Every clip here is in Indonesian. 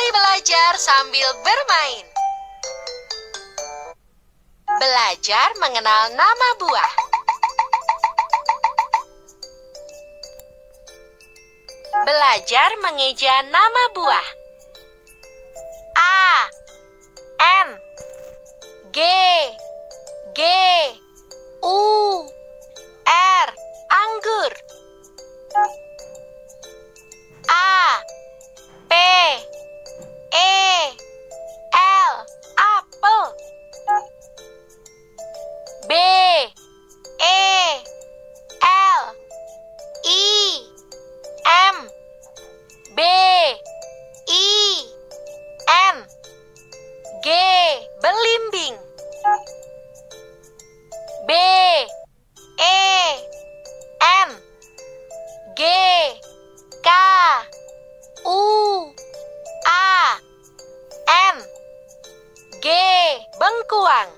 Mari belajar sambil bermain. Belajar mengenal nama buah. Belajar mengeja nama buah. A M G G Bengkuang.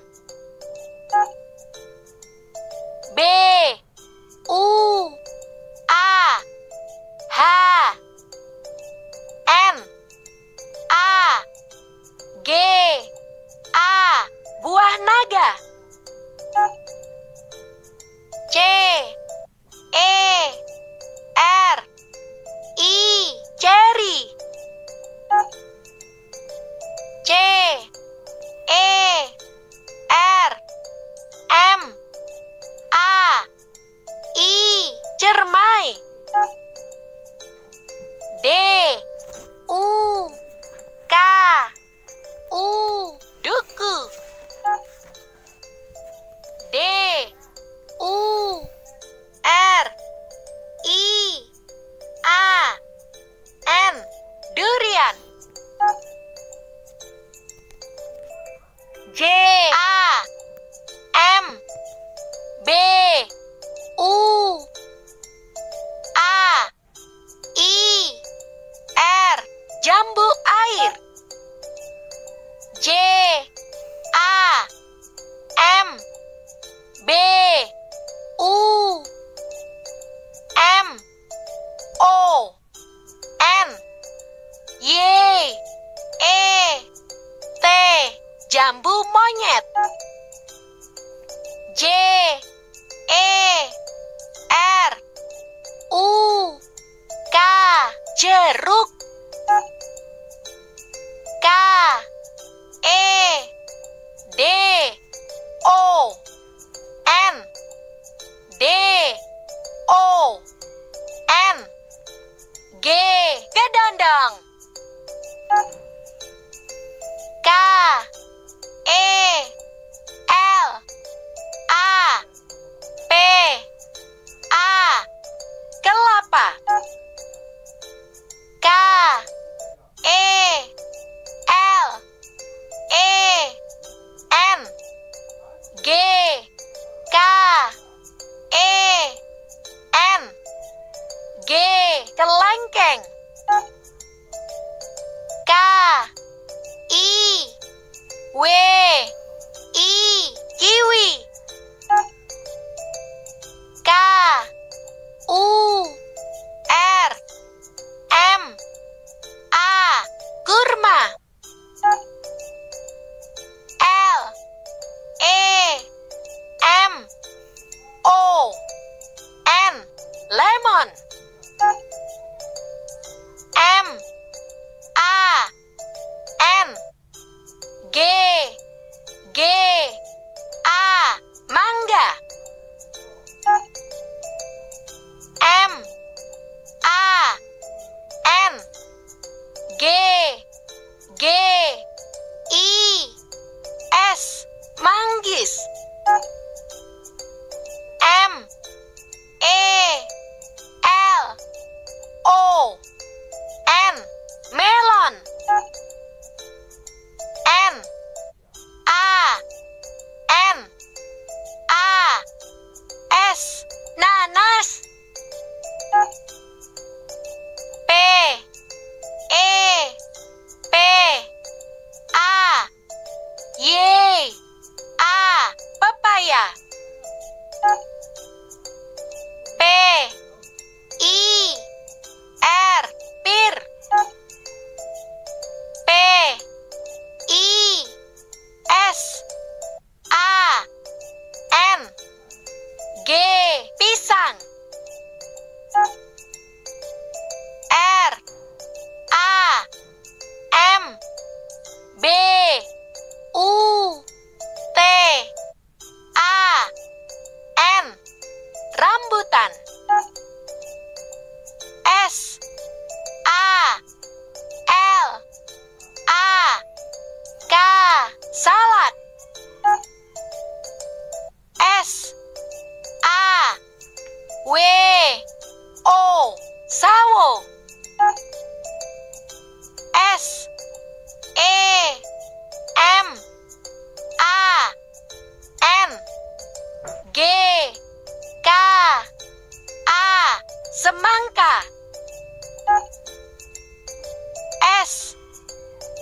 S.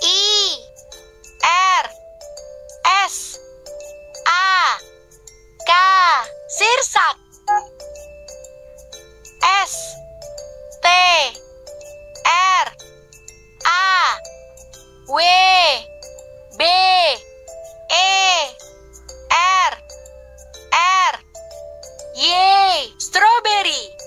I. R. S. A. K. Sirsak. S. T. R. A. W. B. E. R. R. Y. Strawberry.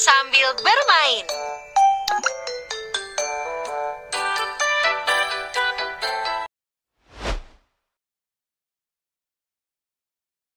sambil bermain.